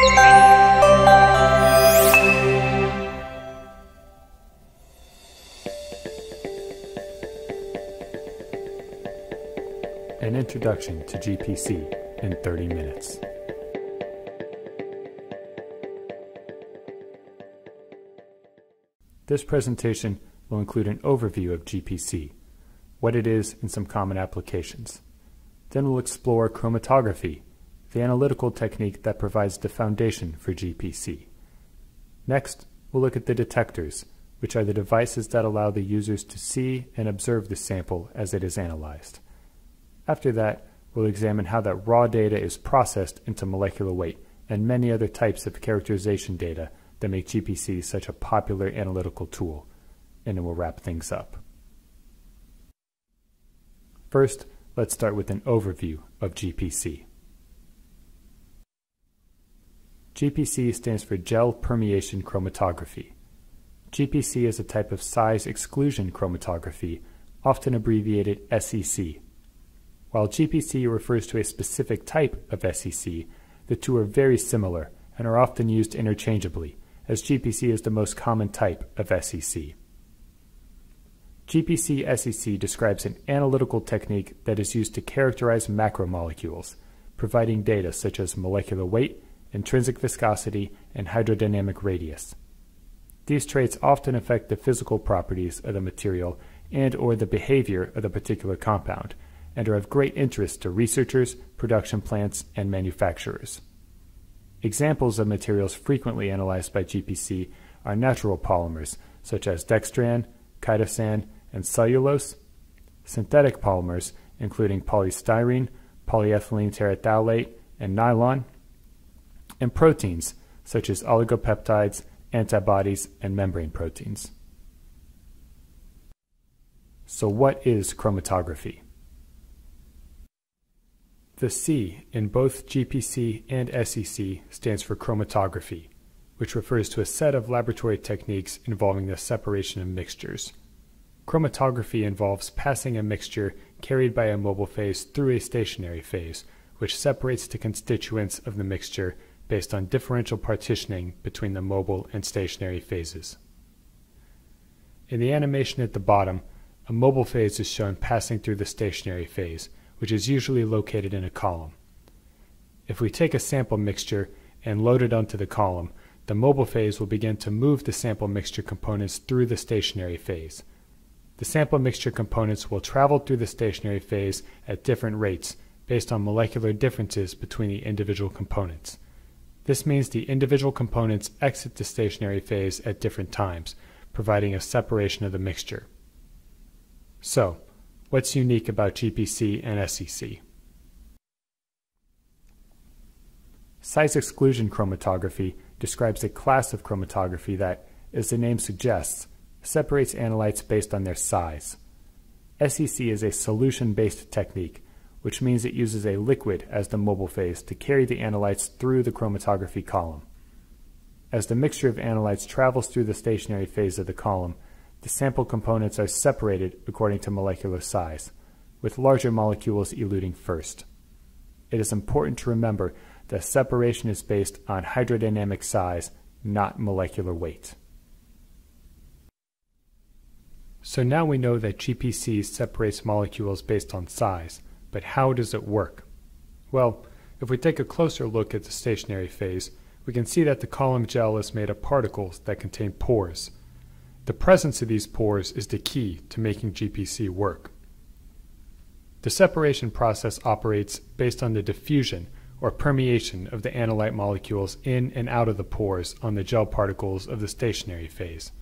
An introduction to GPC in 30 minutes. This presentation will include an overview of GPC, what it is and some common applications. Then we'll explore chromatography, the analytical technique that provides the foundation for GPC. Next, we'll look at the detectors, which are the devices that allow the users to see and observe the sample as it is analyzed. After that, we'll examine how that raw data is processed into molecular weight and many other types of characterization data that make GPC such a popular analytical tool, and then we'll wrap things up. First, let's start with an overview of GPC. GPC stands for Gel Permeation Chromatography. GPC is a type of size exclusion chromatography, often abbreviated SEC. While GPC refers to a specific type of SEC, the two are very similar and are often used interchangeably, as GPC is the most common type of SEC. GPC SEC describes an analytical technique that is used to characterize macromolecules, providing data such as molecular weight, intrinsic viscosity, and hydrodynamic radius. These traits often affect the physical properties of the material and or the behavior of the particular compound, and are of great interest to researchers, production plants, and manufacturers. Examples of materials frequently analyzed by GPC are natural polymers such as dextran, chitosan, and cellulose, synthetic polymers including polystyrene, polyethylene terephthalate, and nylon, and proteins such as oligopeptides, antibodies, and membrane proteins. So what is chromatography? The C in both GPC and SEC stands for chromatography, which refers to a set of laboratory techniques involving the separation of mixtures. Chromatography involves passing a mixture carried by a mobile phase through a stationary phase, which separates the constituents of the mixture based on differential partitioning between the mobile and stationary phases. In the animation at the bottom, a mobile phase is shown passing through the stationary phase, which is usually located in a column. If we take a sample mixture and load it onto the column, the mobile phase will begin to move the sample mixture components through the stationary phase. The sample mixture components will travel through the stationary phase at different rates based on molecular differences between the individual components. This means the individual components exit the stationary phase at different times, providing a separation of the mixture. So, what's unique about GPC and SEC? Size exclusion chromatography describes a class of chromatography that, as the name suggests, separates analytes based on their size. SEC is a solution based technique which means it uses a liquid as the mobile phase to carry the analytes through the chromatography column. As the mixture of analytes travels through the stationary phase of the column, the sample components are separated according to molecular size, with larger molecules eluting first. It is important to remember that separation is based on hydrodynamic size, not molecular weight. So now we know that GPC separates molecules based on size, but how does it work? Well, if we take a closer look at the stationary phase, we can see that the column gel is made of particles that contain pores. The presence of these pores is the key to making GPC work. The separation process operates based on the diffusion or permeation of the analyte molecules in and out of the pores on the gel particles of the stationary phase.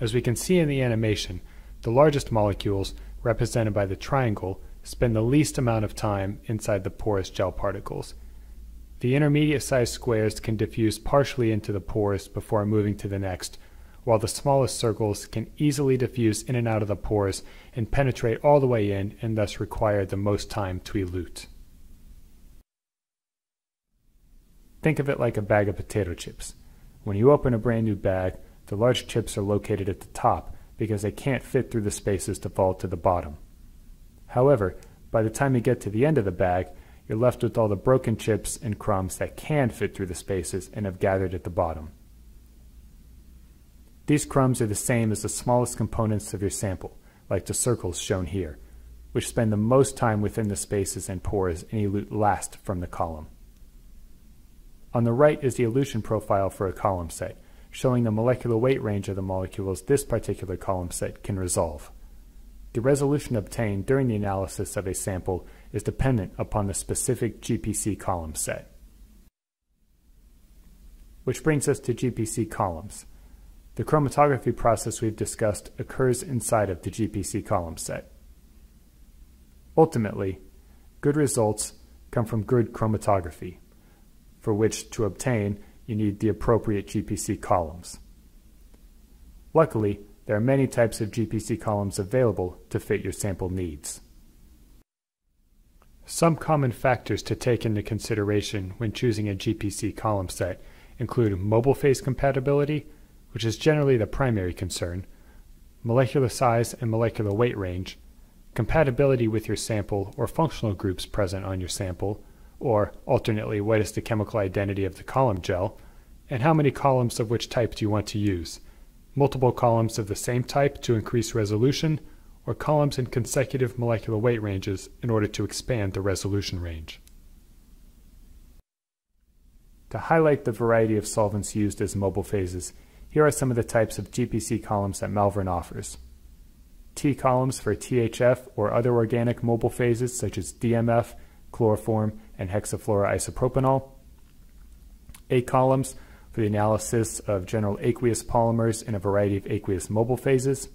As we can see in the animation, the largest molecules, represented by the triangle, spend the least amount of time inside the porous gel particles. The intermediate sized squares can diffuse partially into the pores before moving to the next, while the smallest circles can easily diffuse in and out of the pores and penetrate all the way in and thus require the most time to elute. Think of it like a bag of potato chips. When you open a brand new bag, the large chips are located at the top because they can't fit through the spaces to fall to the bottom. However, by the time you get to the end of the bag, you're left with all the broken chips and crumbs that can fit through the spaces and have gathered at the bottom. These crumbs are the same as the smallest components of your sample, like the circles shown here, which spend the most time within the spaces and pores and elute last from the column. On the right is the elution profile for a column set, showing the molecular weight range of the molecules this particular column set can resolve. The resolution obtained during the analysis of a sample is dependent upon the specific GPC column set. Which brings us to GPC columns. The chromatography process we've discussed occurs inside of the GPC column set. Ultimately, good results come from good chromatography, for which to obtain you need the appropriate GPC columns. Luckily, there are many types of GPC columns available to fit your sample needs. Some common factors to take into consideration when choosing a GPC column set include mobile phase compatibility, which is generally the primary concern, molecular size and molecular weight range, compatibility with your sample or functional groups present on your sample, or alternately, what is the chemical identity of the column gel, and how many columns of which type do you want to use, multiple columns of the same type to increase resolution, or columns in consecutive molecular weight ranges in order to expand the resolution range. To highlight the variety of solvents used as mobile phases, here are some of the types of GPC columns that Malvern offers. T columns for THF or other organic mobile phases such as DMF, chloroform, and hexafluoroisopropanol. A columns for the analysis of general aqueous polymers in a variety of aqueous mobile phases.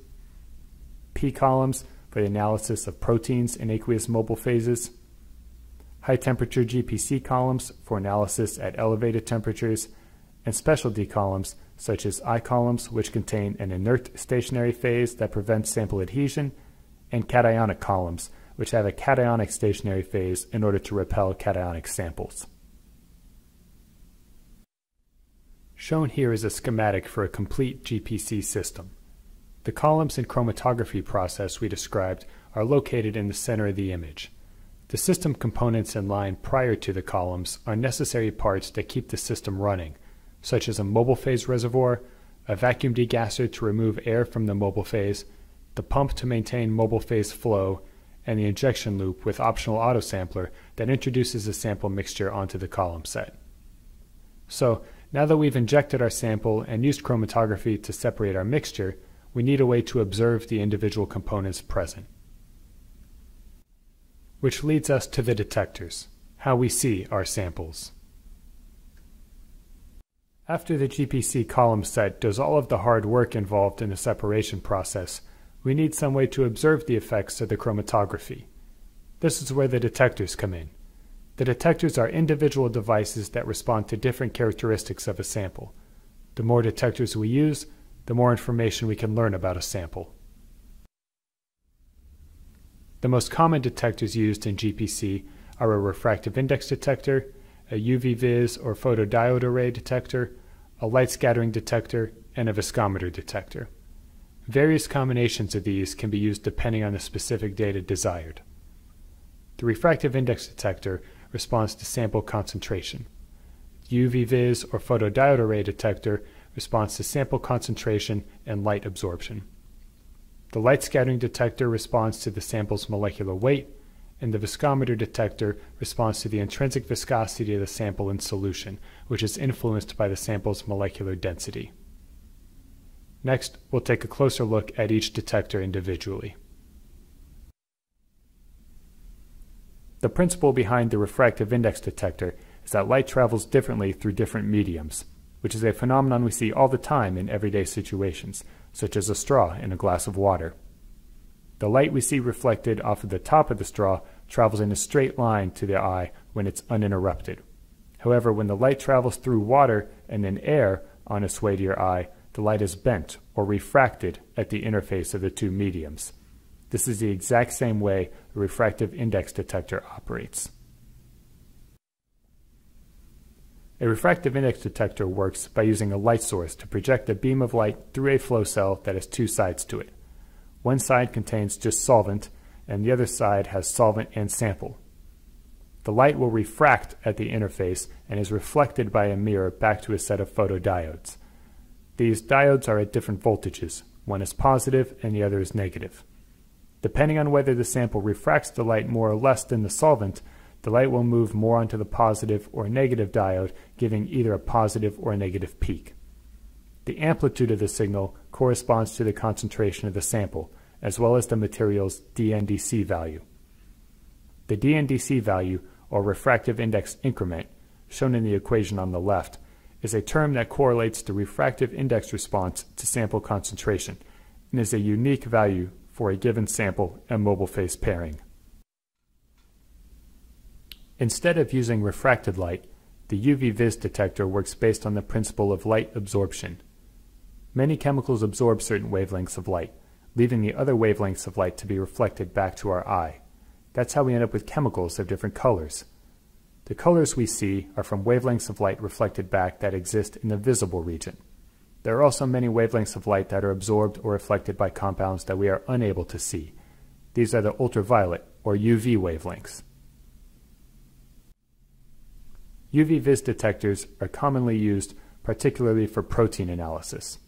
P columns for the analysis of proteins in aqueous mobile phases. High temperature GPC columns for analysis at elevated temperatures. And specialty columns such as I columns, which contain an inert stationary phase that prevents sample adhesion, and cationic columns, which have a cationic stationary phase in order to repel cationic samples. Shown here is a schematic for a complete GPC system. The columns and chromatography process we described are located in the center of the image. The system components in line prior to the columns are necessary parts that keep the system running, such as a mobile phase reservoir, a vacuum degasser to remove air from the mobile phase, the pump to maintain mobile phase flow, and the injection loop with optional autosampler that introduces a sample mixture onto the column set. So, now that we've injected our sample and used chromatography to separate our mixture, we need a way to observe the individual components present. Which leads us to the detectors, how we see our samples. After the GPC column set does all of the hard work involved in the separation process, we need some way to observe the effects of the chromatography. This is where the detectors come in. The detectors are individual devices that respond to different characteristics of a sample. The more detectors we use, the more information we can learn about a sample. The most common detectors used in GPC are a refractive index detector, a UV-Vis or photodiode array detector, a light scattering detector, and a viscometer detector. Various combinations of these can be used depending on the specific data desired. The refractive index detector responds to sample concentration. UV-Vis or photodiode array detector responds to sample concentration and light absorption. The light scattering detector responds to the sample's molecular weight, and the viscometer detector responds to the intrinsic viscosity of the sample in solution, which is influenced by the sample's molecular density. Next, we'll take a closer look at each detector individually. The principle behind the refractive index detector is that light travels differently through different mediums, which is a phenomenon we see all the time in everyday situations, such as a straw in a glass of water. The light we see reflected off of the top of the straw travels in a straight line to the eye when it's uninterrupted. However, when the light travels through water and then air on its way to your eye, the light is bent or refracted at the interface of the two mediums. This is the exact same way a refractive index detector operates. A refractive index detector works by using a light source to project a beam of light through a flow cell that has two sides to it. One side contains just solvent, and the other side has solvent and sample. the light will refract at the interface and is reflected by a mirror back to a set of photodiodes. These diodes are at different voltages, one is positive and the other is negative. Depending on whether the sample refracts the light more or less than the solvent, the light will move more onto the positive or negative diode, giving either a positive or a negative peak. The amplitude of the signal corresponds to the concentration of the sample, as well as the material's DNDC value. The DNDC value, or refractive index increment, shown in the equation on the left, is a term that correlates the refractive index response to sample concentration and is a unique value for a given sample and mobile phase pairing. Instead of using refracted light, the UV vis detector works based on the principle of light absorption. Many chemicals absorb certain wavelengths of light, leaving the other wavelengths of light to be reflected back to our eye. That's how we end up with chemicals of different colors. The colors we see are from wavelengths of light reflected back that exist in the visible region. There are also many wavelengths of light that are absorbed or reflected by compounds that we are unable to see. These are the ultraviolet or UV wavelengths. UV vis detectors are commonly used particularly for protein analysis.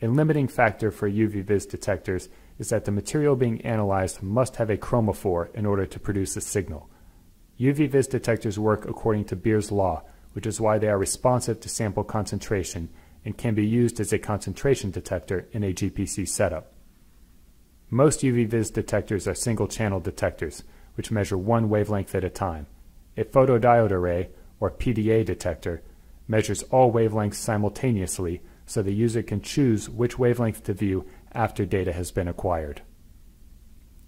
A limiting factor for UV vis detectors is that the material being analyzed must have a chromophore in order to produce a signal. UV vis detectors work according to Beer's law, which is why they are responsive to sample concentration and can be used as a concentration detector in a GPC setup. Most UV vis detectors are single channel detectors, which measure one wavelength at a time. A photodiode array or PDA detector, measures all wavelengths simultaneously so the user can choose which wavelength to view after data has been acquired.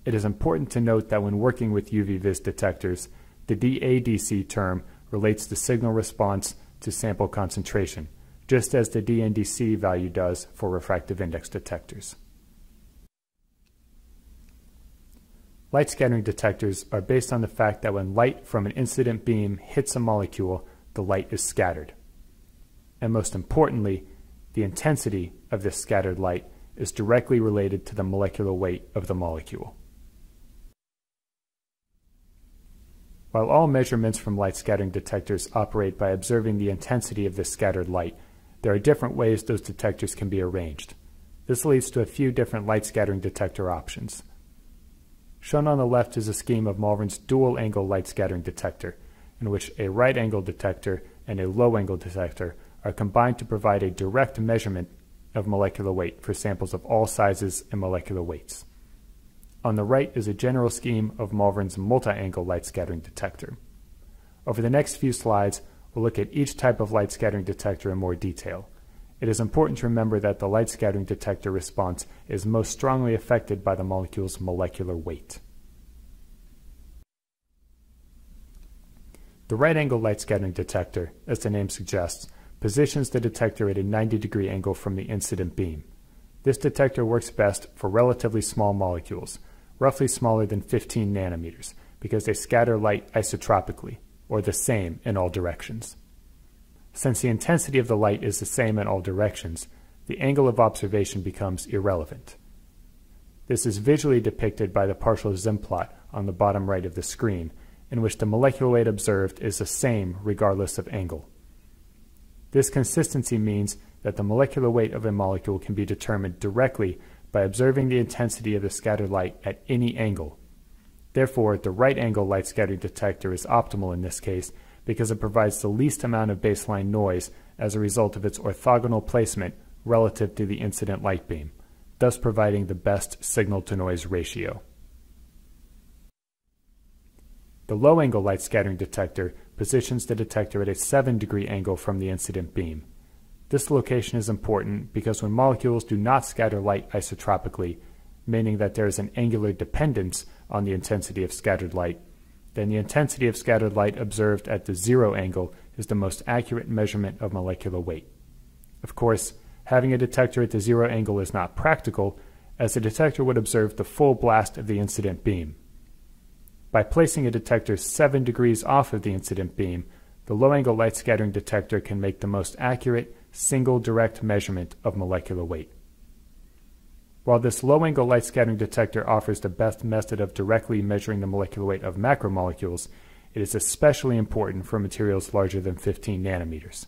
It is important to note that when working with UV-Vis detectors, the DADC term relates the signal response to sample concentration, just as the DNDC value does for refractive index detectors. Light scattering detectors are based on the fact that when light from an incident beam hits a molecule, the light is scattered. And most importantly, the intensity of this scattered light is directly related to the molecular weight of the molecule. While all measurements from light scattering detectors operate by observing the intensity of this scattered light, there are different ways those detectors can be arranged. This leads to a few different light scattering detector options. Shown on the left is a scheme of Malvern's dual angle light scattering detector, in which a right angle detector and a low angle detector are combined to provide a direct measurement of molecular weight for samples of all sizes and molecular weights. On the right is a general scheme of Malvern's multi-angle light scattering detector. Over the next few slides, we'll look at each type of light scattering detector in more detail. It is important to remember that the light scattering detector response is most strongly affected by the molecule's molecular weight. The right angle light scattering detector, as the name suggests, positions the detector at a 90 degree angle from the incident beam. This detector works best for relatively small molecules, roughly smaller than 15 nanometers, because they scatter light isotropically, or the same in all directions. Since the intensity of the light is the same in all directions, the angle of observation becomes irrelevant. This is visually depicted by the partial Zimm plot on the bottom right of the screen, in which the molecular weight observed is the same regardless of angle. This consistency means that the molecular weight of a molecule can be determined directly by observing the intensity of the scattered light at any angle. Therefore, the right angle light scattering detector is optimal in this case because it provides the least amount of baseline noise as a result of its orthogonal placement relative to the incident light beam, thus providing the best signal-to-noise ratio. The low-angle light scattering detector positions the detector at a 7 degree angle from the incident beam. This location is important because when molecules do not scatter light isotropically, meaning that there is an angular dependence on the intensity of scattered light, then the intensity of scattered light observed at the zero angle is the most accurate measurement of molecular weight. Of course, having a detector at the zero angle is not practical, as the detector would observe the full blast of the incident beam. By placing a detector 7 degrees off of the incident beam, the low angle light scattering detector can make the most accurate single direct measurement of molecular weight. While this low-angle light scattering detector offers the best method of directly measuring the molecular weight of macromolecules, it is especially important for materials larger than 15 nanometers.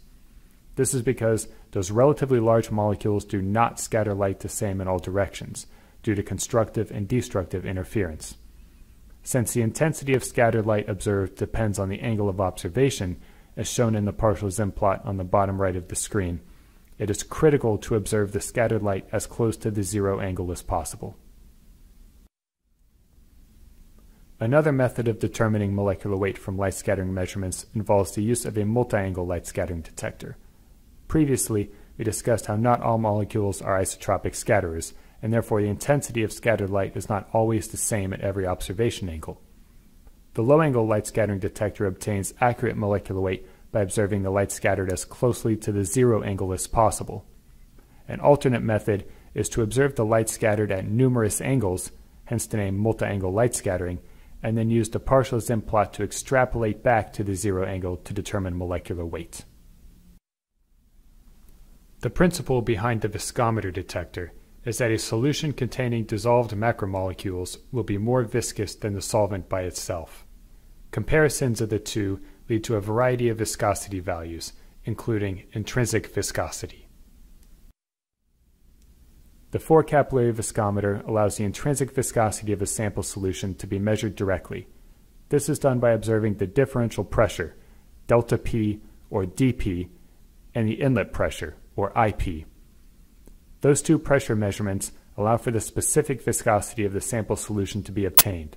This is because those relatively large molecules do not scatter light the same in all directions due to constructive and destructive interference. Since the intensity of scattered light observed depends on the angle of observation, as shown in the partial Zimm plot on the bottom right of the screen, it is critical to observe the scattered light as close to the zero angle as possible. Another method of determining molecular weight from light scattering measurements involves the use of a multi-angle light scattering detector. Previously, we discussed how not all molecules are isotropic scatterers, and therefore the intensity of scattered light is not always the same at every observation angle. The low-angle light scattering detector obtains accurate molecular weight by observing the light scattered as closely to the zero angle as possible. An alternate method is to observe the light scattered at numerous angles, hence the name multi-angle light scattering, and then use the partial Zimm plot to extrapolate back to the zero angle to determine molecular weight. The principle behind the viscometer detector is that a solution containing dissolved macromolecules will be more viscous than the solvent by itself. Comparisons of the two lead to a variety of viscosity values, including intrinsic viscosity. The four capillary viscometer allows the intrinsic viscosity of a sample solution to be measured directly. This is done by observing the differential pressure, delta P or dP, and the inlet pressure, or IP. Those two pressure measurements allow for the specific viscosity of the sample solution to be obtained.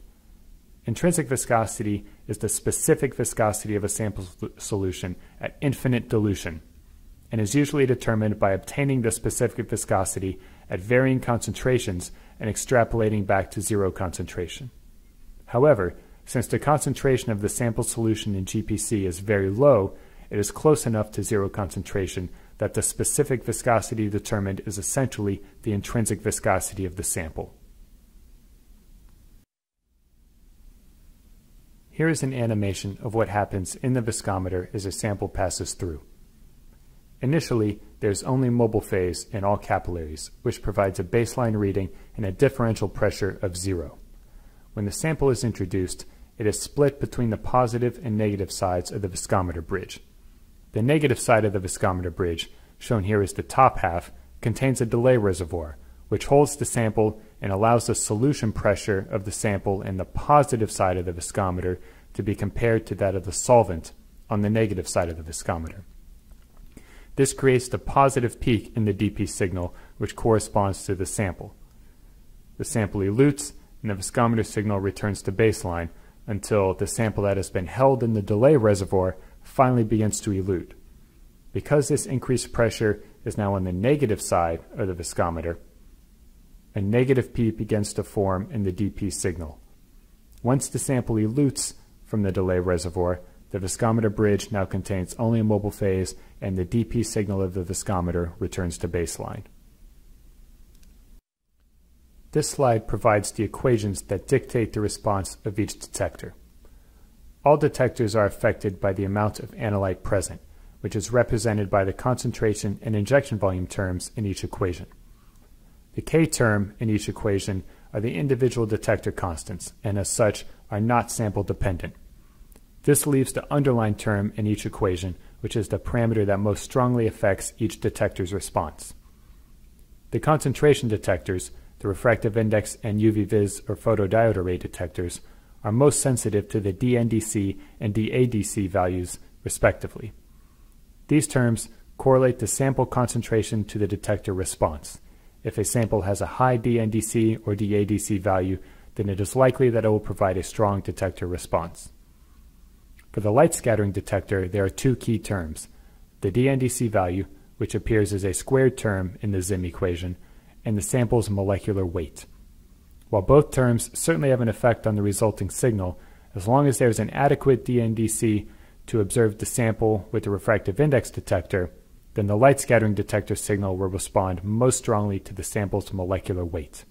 Intrinsic viscosity is the specific viscosity of a sample solution at infinite dilution and is usually determined by obtaining the specific viscosity at varying concentrations and extrapolating back to zero concentration. However, since the concentration of the sample solution in GPC is very low, it is close enough to zero concentration that the specific viscosity determined is essentially the intrinsic viscosity of the sample. Here is an animation of what happens in the viscometer as a sample passes through. Initially, there's only mobile phase in all capillaries, which provides a baseline reading and a differential pressure of zero. When the sample is introduced, it is split between the positive and negative sides of the viscometer bridge. The negative side of the viscometer bridge, shown here as the top half, contains a delay reservoir, which holds the sample and allows the solution pressure of the sample in the positive side of the viscometer to be compared to that of the solvent on the negative side of the viscometer. This creates the positive peak in the dP signal, which corresponds to the sample. The sample elutes, and the viscometer signal returns to baseline until the sample that has been held in the delay reservoir finally begins to elute. Because this increased pressure is now on the negative side of the viscometer, a negative peak begins to form in the dP signal. Once the sample elutes from the delay reservoir, the viscometer bridge now contains only a mobile phase and the dP signal of the viscometer returns to baseline. This slide provides the equations that dictate the response of each detector. All detectors are affected by the amount of analyte present, which is represented by the concentration and injection volume terms in each equation. The K term in each equation are the individual detector constants, and as such are not sample dependent. This leaves the underlying term in each equation, which is the parameter that most strongly affects each detector's response. The concentration detectors, the refractive index and UV-Vis or photodiode array detectors, are most sensitive to the DNDC and DADC values, respectively. These terms correlate the sample concentration to the detector response. If a sample has a high DNDC or DADC value, then it is likely that it will provide a strong detector response. For the light scattering detector, there are two key terms the DNDC value, which appears as a squared term in the Zimm equation, and the sample's molecular weight. While both terms certainly have an effect on the resulting signal, as long as there is an adequate DNDC to observe the sample with the refractive index detector, then the light scattering detector signal will respond most strongly to the sample's molecular weight.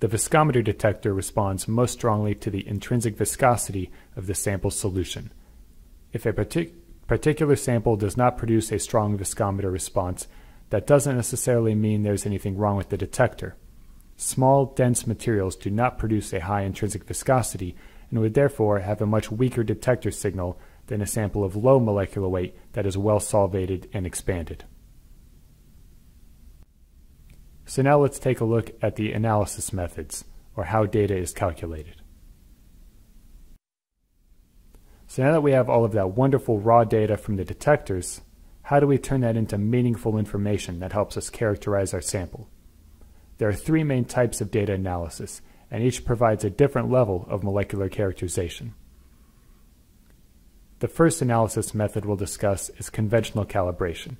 The viscometer detector responds most strongly to the intrinsic viscosity of the sample solution. If a partic particular sample does not produce a strong viscometer response, that doesn't necessarily mean there's anything wrong with the detector. Small, dense materials do not produce a high intrinsic viscosity, and and would therefore have a much weaker detector signal than a sample of low molecular weight that is well solvated and expanded. So now let's take a look at the analysis methods, or how data is calculated. So now that we have all of that wonderful raw data from the detectors, how do we turn that into meaningful information that helps us characterize our sample? There are three main types of data analysis, and each provides a different level of molecular characterization. The first analysis method we'll discuss is conventional calibration,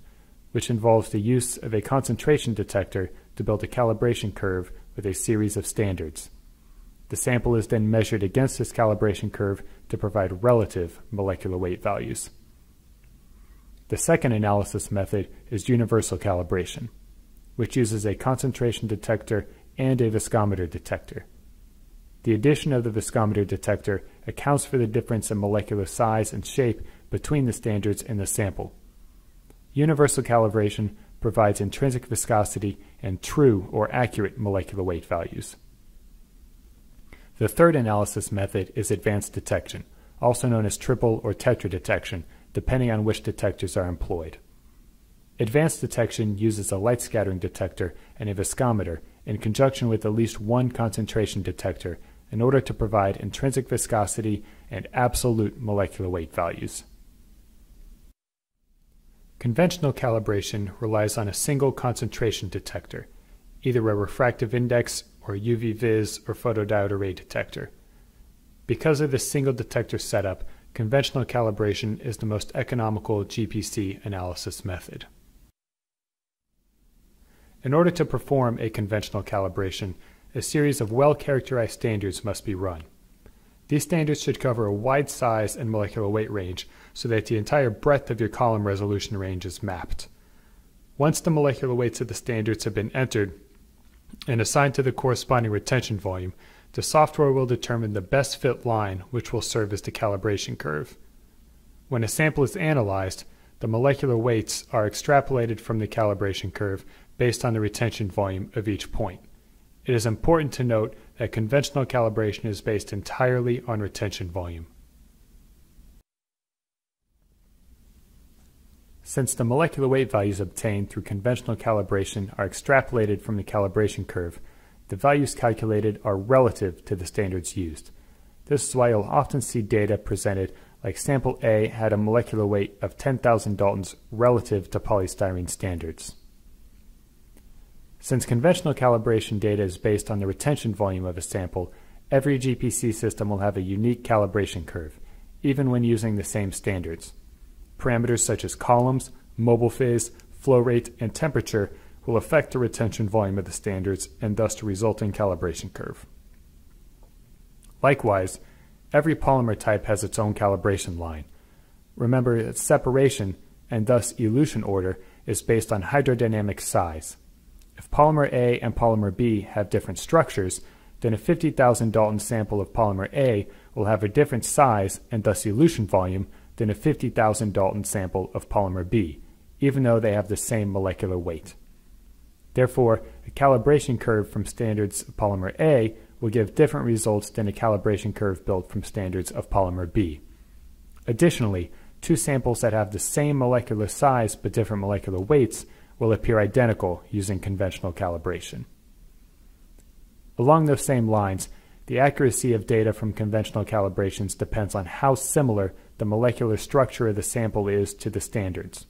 which involves the use of a concentration detector to build a calibration curve with a series of standards. The sample is then measured against this calibration curve to provide relative molecular weight values. The second analysis method is universal calibration, which uses a concentration detector and a viscometer detector. The addition of the viscometer detector accounts for the difference in molecular size and shape between the standards and the sample. Universal calibration provides intrinsic viscosity and true or accurate molecular weight values. The third analysis method is advanced detection, also known as triple or tetra detection, depending on which detectors are employed. Advanced detection uses a light scattering detector and a viscometer in conjunction with at least one concentration detector in order to provide intrinsic viscosity and absolute molecular weight values. Conventional calibration relies on a single concentration detector, either a refractive index or UV vis or photodiode array detector. Because of this single detector setup, conventional calibration is the most economical GPC analysis method. In order to perform a conventional calibration, a series of well-characterized standards must be run. These standards should cover a wide size and molecular weight range so that the entire breadth of your column resolution range is mapped. Once the molecular weights of the standards have been entered and assigned to the corresponding retention volume, the software will determine the best fit line which will serve as the calibration curve. When a sample is analyzed, the molecular weights are extrapolated from the calibration curve based on the retention volume of each point. It is important to note that conventional calibration is based entirely on retention volume. Since the molecular weight values obtained through conventional calibration are extrapolated from the calibration curve, the values calculated are relative to the standards used. This is why you'll often see data presented like sample A had a molecular weight of 10,000 Daltons relative to polystyrene standards. Since conventional calibration data is based on the retention volume of a sample, every GPC system will have a unique calibration curve, even when using the same standards. Parameters such as columns, mobile phase, flow rate, and temperature will affect the retention volume of the standards and thus the resulting calibration curve. Likewise, every polymer type has its own calibration line. Remember that separation, and thus elution order, is based on hydrodynamic size. If polymer A and polymer B have different structures, then a 50,000 Dalton sample of polymer A will have a different size and thus elution volume than a 50,000 Dalton sample of polymer B, even though they have the same molecular weight. Therefore, a calibration curve from standards of polymer A will give different results than a calibration curve built from standards of polymer B. Additionally, two samples that have the same molecular size but different molecular weights will appear identical using conventional calibration. Along those same lines, the accuracy of data from conventional calibrations depends on how similar the molecular structure of the sample is to the standards.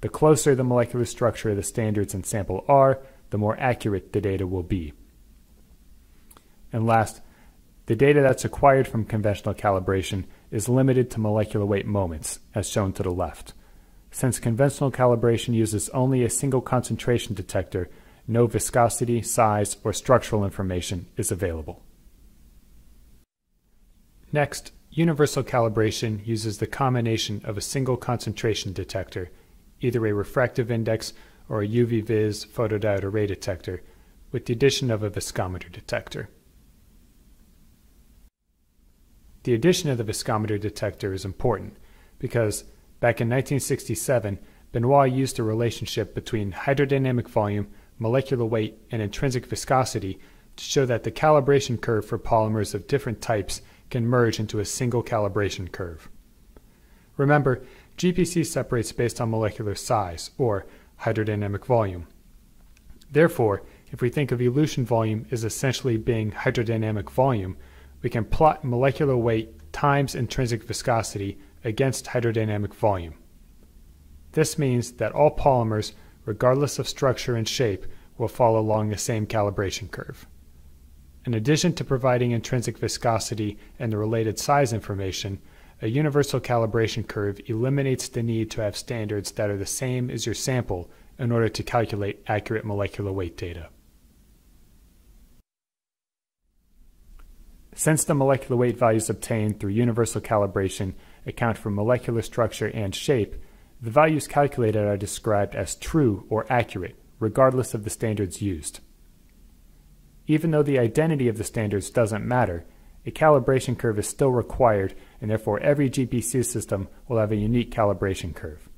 The closer the molecular structure of the standards and sample are, the more accurate the data will be. And last, the data that's acquired from conventional calibration is limited to molecular weight moments, as shown to the left. Since conventional calibration uses only a single concentration detector, no viscosity, size, or structural information is available. Next, universal calibration uses the combination of a single concentration detector, either a refractive index or a UV-vis photodiode array detector, with the addition of a viscometer detector. The addition of the viscometer detector is important because Back in 1967, Benoit used a relationship between hydrodynamic volume, molecular weight, and intrinsic viscosity to show that the calibration curve for polymers of different types can merge into a single calibration curve. Remember, GPC separates based on molecular size, or hydrodynamic volume. Therefore, if we think of elution volume as essentially being hydrodynamic volume, we can plot molecular weight times intrinsic viscosity against hydrodynamic volume. This means that all polymers, regardless of structure and shape, will fall along the same calibration curve. In addition to providing intrinsic viscosity and the related size information, a universal calibration curve eliminates the need to have standards that are the same as your sample in order to calculate accurate molecular weight data. Since the molecular weight values obtained through universal calibration account for molecular structure and shape, the values calculated are described as true or accurate, regardless of the standards used. Even though the identity of the standards doesn't matter, a calibration curve is still required, and therefore every GPC system will have a unique calibration curve.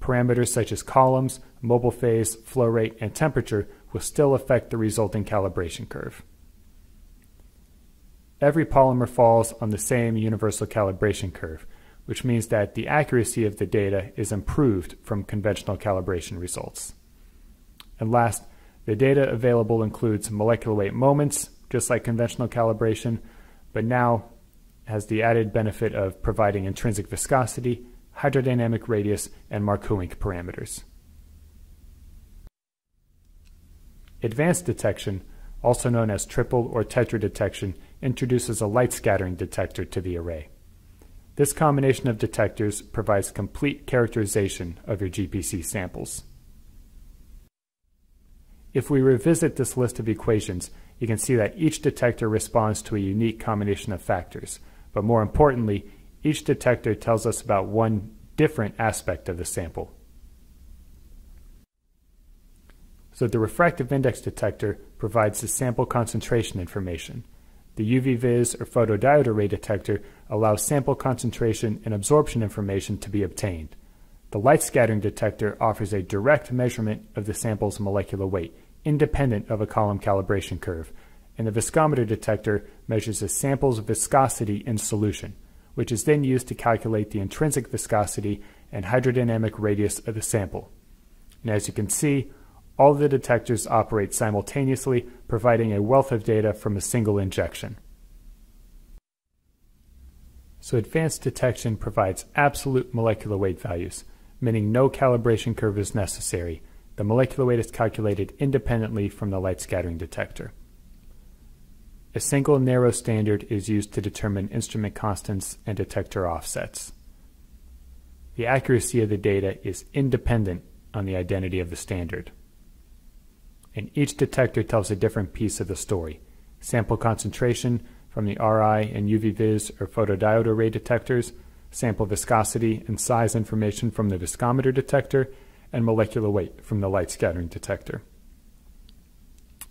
Parameters such as columns, mobile phase, flow rate, and temperature will still affect the resulting calibration curve. Every polymer falls on the same universal calibration curve, which means that the accuracy of the data is improved from conventional calibration results. And last, the data available includes molecular weight moments, just like conventional calibration, but now has the added benefit of providing intrinsic viscosity, hydrodynamic radius, and Mark-Houwink parameters. Advanced detection, also known as triple or tetra detection, introduces a light scattering detector to the array. This combination of detectors provides complete characterization of your GPC samples. If we revisit this list of equations, you can see that each detector responds to a unique combination of factors, but more importantly, each detector tells us about one different aspect of the sample. So the refractive index detector provides the sample concentration information. The UV-Vis or photodiode array detector allows sample concentration and absorption information to be obtained. The light scattering detector offers a direct measurement of the sample's molecular weight, independent of a column calibration curve, and the viscometer detector measures a sample's viscosity in solution, which is then used to calculate the intrinsic viscosity and hydrodynamic radius of the sample. And as you can see, all the detectors operate simultaneously, providing a wealth of data from a single injection. So advanced detection provides absolute molecular weight values, meaning no calibration curve is necessary. The molecular weight is calculated independently from the light scattering detector. A single narrow standard is used to determine instrument constants and detector offsets. The accuracy of the data is independent on the identity of the standard and each detector tells a different piece of the story. Sample concentration from the RI and UV-Vis or photodiode array detectors, sample viscosity and size information from the viscometer detector, and molecular weight from the light scattering detector.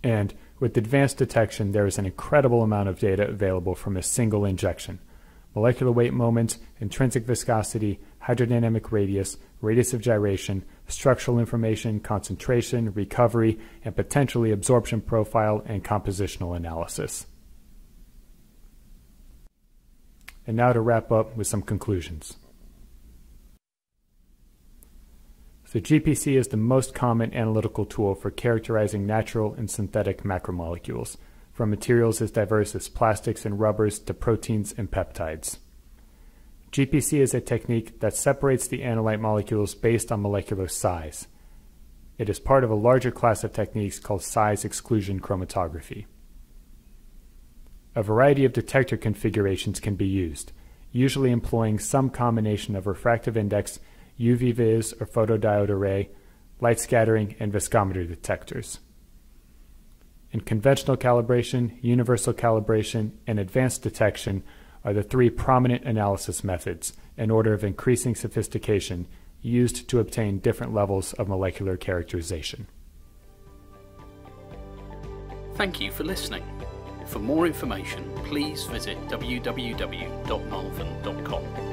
And with advanced detection, there is an incredible amount of data available from a single injection. Molecular weight moments, intrinsic viscosity, hydrodynamic radius, radius of gyration, structural information, concentration, recovery, and potentially absorption profile and compositional analysis. And now to wrap up with some conclusions. So GPC is the most common analytical tool for characterizing natural and synthetic macromolecules, from materials as diverse as plastics and rubbers to proteins and peptides. GPC is a technique that separates the analyte molecules based on molecular size. It is part of a larger class of techniques called size exclusion chromatography. A variety of detector configurations can be used, usually employing some combination of refractive index, UV-Vis or photodiode array, light scattering, and viscometer detectors. In conventional calibration, universal calibration, and advanced detection, are the three prominent analysis methods in order of increasing sophistication used to obtain different levels of molecular characterization. Thank you for listening. For more information, please visit www.malvern.com.